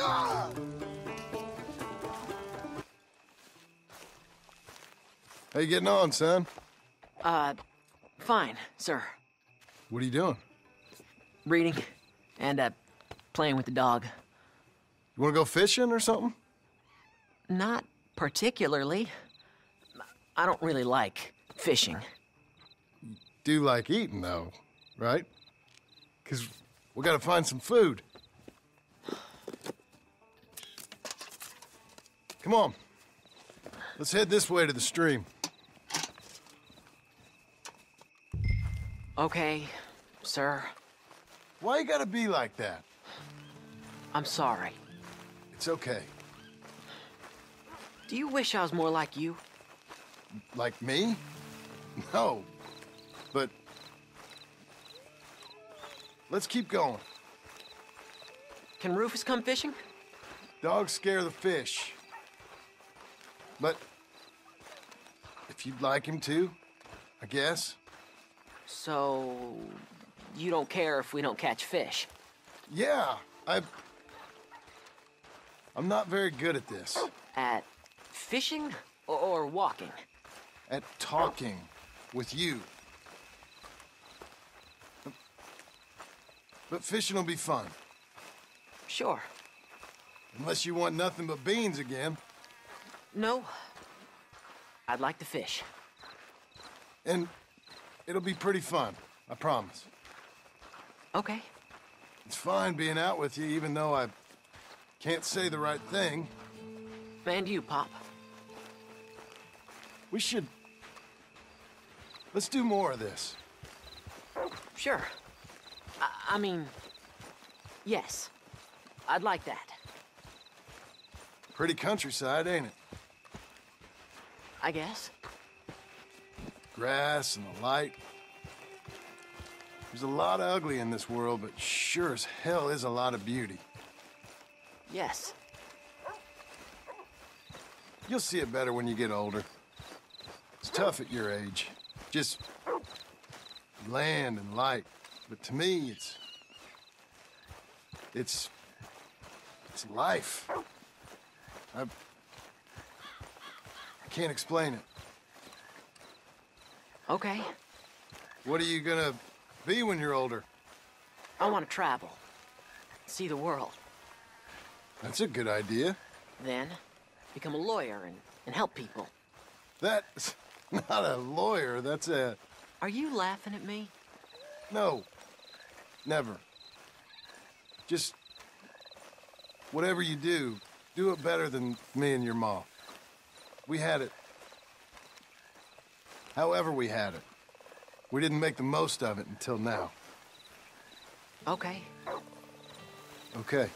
How you getting on, son? Uh, fine, sir. What are you doing? Reading and, uh, playing with the dog. You want to go fishing or something? Not particularly. I don't really like fishing. Do like eating, though, right? Because we got to find some food. Come on. Let's head this way to the stream. Okay, sir. Why you gotta be like that? I'm sorry. It's okay. Do you wish I was more like you? Like me? No. But let's keep going. Can Rufus come fishing? Dogs scare the fish. But if you'd like him to, I guess. So, you don't care if we don't catch fish? Yeah, I. I'm not very good at this. At fishing or, or walking? At talking with you. But fishing will be fun. Sure. Unless you want nothing but beans again. No. I'd like to fish. And it'll be pretty fun, I promise. Okay. It's fine being out with you, even though I can't say the right thing. And you, Pop. We should. Let's do more of this. Sure. I, I mean, yes. I'd like that. Pretty countryside, ain't it? I guess. Grass and the light. There's a lot of ugly in this world, but sure as hell is a lot of beauty. Yes. You'll see it better when you get older. It's tough at your age. Just land and light. But to me, it's. It's. It's life. I. Can't explain it. Okay. What are you gonna be when you're older? I want to travel. See the world. That's a good idea. Then, become a lawyer and, and help people. That's not a lawyer, that's a. Are you laughing at me? No. Never. Just. Whatever you do, do it better than me and your mom. We had it. However, we had it. We didn't make the most of it until now. Okay. Okay.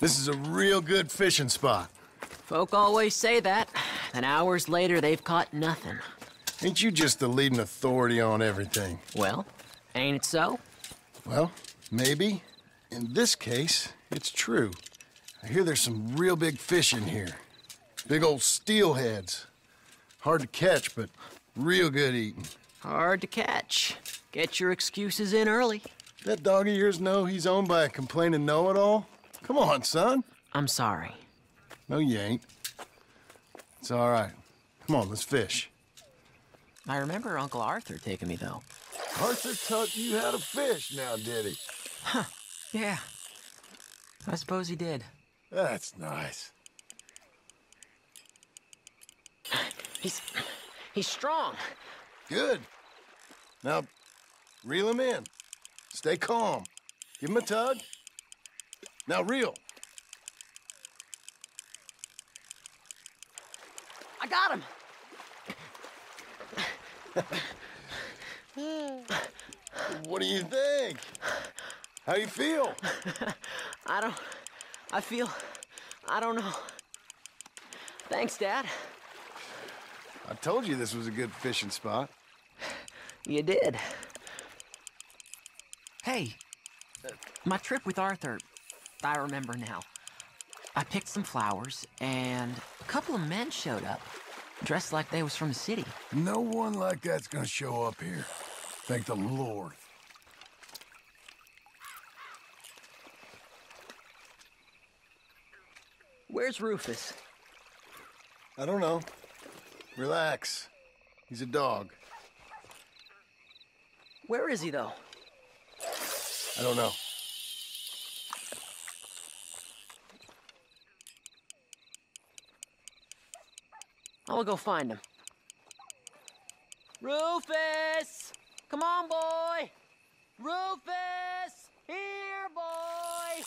This is a real good fishing spot. Folk always say that. and hours later, they've caught nothing. Ain't you just the leading authority on everything? Well, ain't it so? Well, maybe. In this case, it's true. I hear there's some real big fish in here. Big old steelheads. Hard to catch, but real good eating. Hard to catch. Get your excuses in early. That dog of yours know he's owned by a complaining know-it-all? Come on, son. I'm sorry. No, you ain't. It's all right. Come on, let's fish. I remember Uncle Arthur taking me, though. Arthur taught you how to fish now, did he? Huh, yeah. I suppose he did. That's nice. He's... he's strong. Good. Now, reel him in. Stay calm. Give him a tug. Now reel. I got him. What do you think? How you feel? I don't... I feel... I don't know. Thanks, Dad. I told you this was a good fishing spot. You did. Hey, my trip with Arthur, I remember now. I picked some flowers, and a couple of men showed up, dressed like they was from the city. No one like that's gonna show up here. Thank the Lord. Where's Rufus? I don't know. Relax. He's a dog. Where is he, though? I don't know. I'll go find him. Rufus! Come on, boy! Rufus! Here, boy!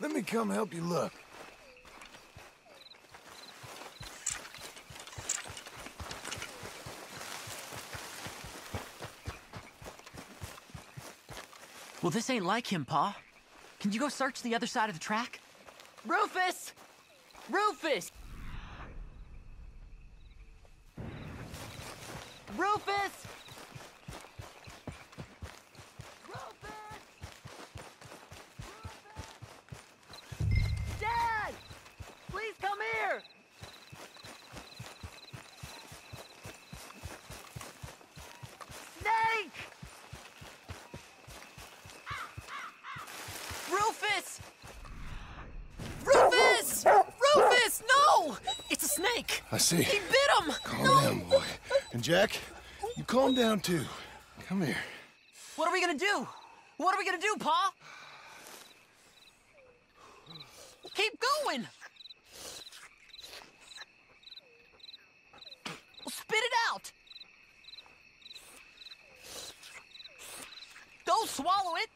Let me come help you look. Well, this ain't like him, Pa. Can you go search the other side of the track? Rufus! Rufus! Rufus! Dad! Please come here! Snake! Rufus! Rufus! Rufus! No! It's a snake! I see. He bit him! Calm no! down, boy. And Jack, you calm down too. Come here. What are we gonna do? What are we gonna do, Pa? Keep going! Well, spit it out! Don't swallow it!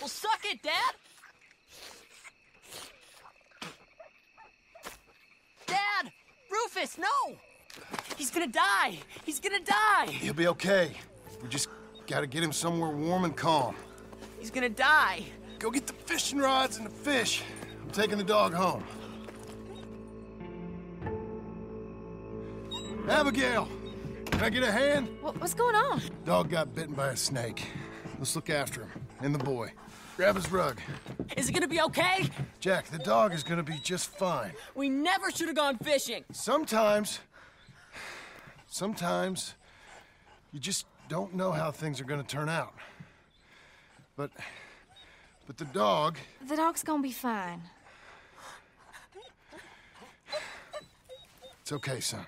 Well, suck it! Dad! Rufus, no! He's gonna die! He's gonna die! He'll be okay. We just gotta get him somewhere warm and calm. He's gonna die! Go get the fishing rods and the fish. I'm taking the dog home. Abigail, can I get a hand? What, what's going on? Dog got bitten by a snake. Let's look after him. And the boy. Grab his rug. Is it gonna be okay? Jack, the dog is gonna be just fine. We never should have gone fishing. Sometimes, sometimes, you just don't know how things are gonna turn out. But, but the dog, The dog's gonna be fine. it's okay, son.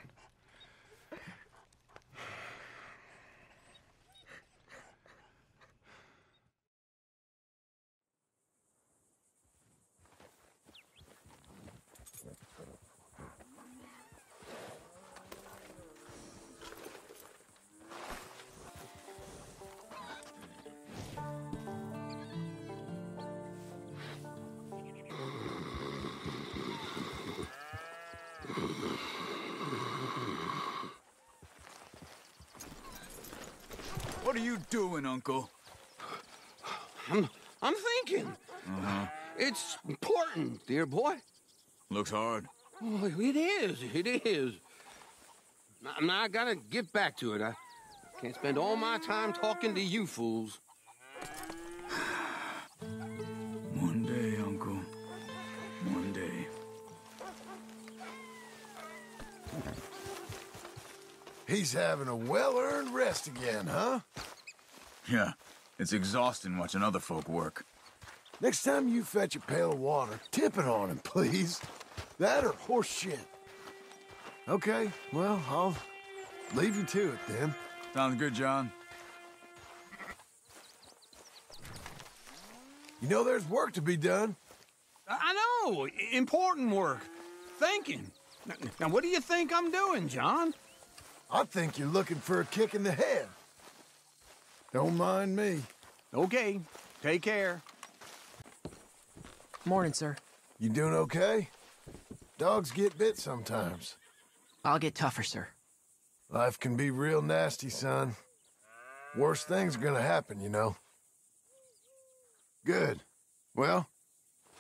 What are you doing, Uncle? I'm, I'm thinking. Uh-huh. It's important, dear boy. Looks hard. Oh, it is. It is. Now, now I gotta get back to it. I can't spend all my time talking to you fools. He's having a well-earned rest again, huh? Yeah, it's exhausting watching other folk work. Next time you fetch a pail of water, tip it on him, please. That or horse shit. Okay, well, I'll leave you to it then. Sounds good, John. You know there's work to be done. I I know. Important work. Thinking. Now, now, what do you think I'm doing, John? I think you're looking for a kick in the head. Don't mind me. Okay. Take care. Morning, sir. You doing okay? Dogs get bit sometimes. I'll get tougher, sir. Life can be real nasty, son. Worst things are gonna happen, you know. Good. Well,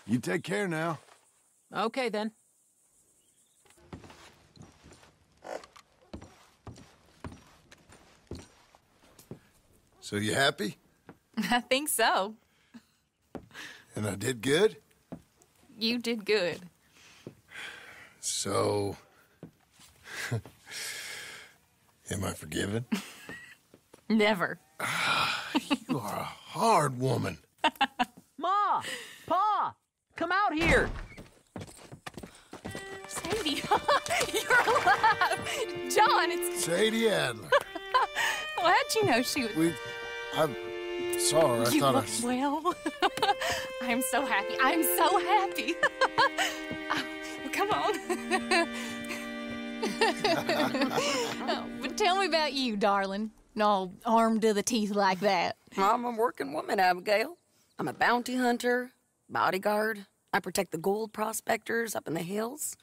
you take care now. Okay, then. So you happy? I think so. And I did good? You did good. So. Am I forgiven? Never. You are a hard woman. Ma! Pa! Come out here! Sadie, you're alive. John, it's. Sadie Adler. Well, how'd you know she was. We. I saw her. I you thought I. look well. I'm so happy. I'm so happy. Uh, well, come on. Oh, but tell me about you, darling. All armed to the teeth like that. I'm a working woman, Abigail. I'm a bounty hunter, bodyguard. I protect the gold prospectors up in the hills.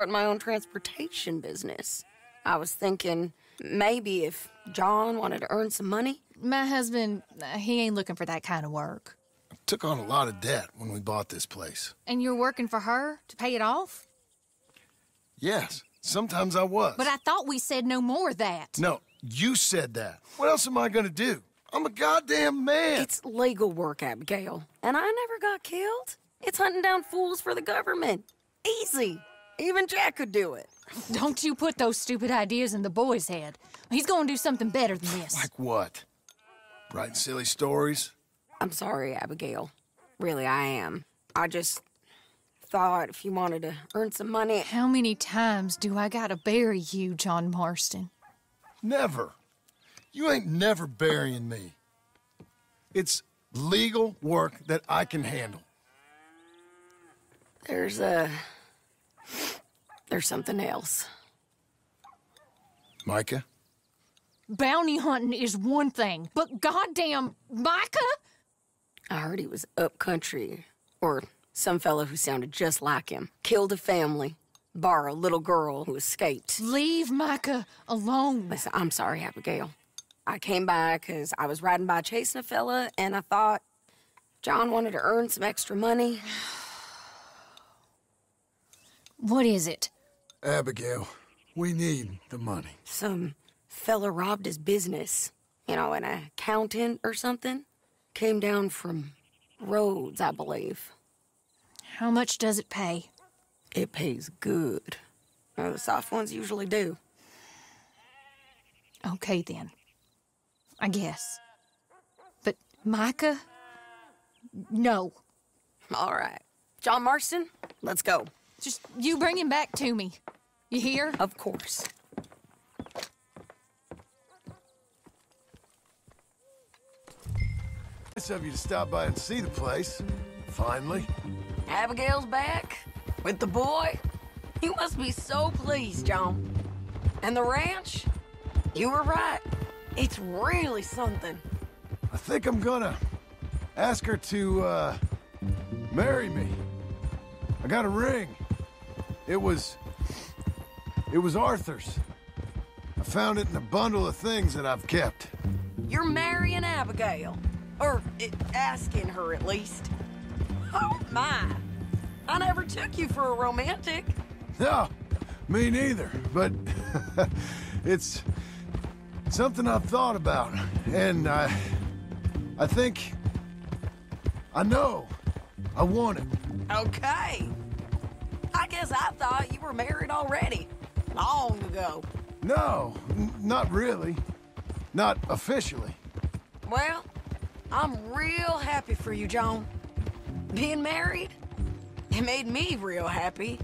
Run my own transportation business. I was thinking maybe if John wanted to earn some money, My husband, uh, he ain't looking for that kind of work. Took on a lot of debt when we bought this place. And you're working for her to pay it off? Yes, sometimes I was. But I thought we said no more of that. No, you said that. What else am I gonna do? I'm a goddamn man. it's legal work, Abigail. And I never got killed. It's hunting down fools for the government. Easy. Even Jack could do it. Don't you put those stupid ideas in the boy's head. He's gonna do something better than this. Like what? Writing silly stories? I'm sorry, Abigail. Really, I am. I just thought if you wanted to earn some money, How many times do I gotta bury you, John Marston? Never. You ain't never burying me. It's legal work that I can handle. there's a. There's something else. Micah? Bounty hunting is one thing, but goddamn, Micah? I heard he was up country, or some fellow who sounded just like him. Killed a family, bar a little girl who escaped. Leave Micah alone. Listen, I'm sorry, Abigail. I came by because I was riding by chasing a fella, and I thought John wanted to earn some extra money. What is it? Abigail, we need the money. Some fella robbed his business. You know, an accountant or something. Came down from Rhodes, I believe. How much does it pay? It pays good. The soft ones usually do. Okay, then. I guess. But Micah? No. All right. John Marston, let's go. Just you bring him back to me. You hear? Of course. Nice of you to stop by and see the place. Finally. Abigail's back with the boy. You must be so pleased, John. And the ranch? You were right. It's really something. I think I'm gonna ask her to, uh, marry me. I got a ring. It was. It was Arthur's. I found it in a bundle of things that I've kept. You're marrying Abigail. Or eh, asking her, at least. Oh, my. I never took you for a romantic. No, me neither. But it's something I've thought about, and I, I think, I know, I want it. Okay. I guess I thought you were married already. Long ago. No, not really, not officially. Well, I'm real happy for you, John. Being married, it made me real happy.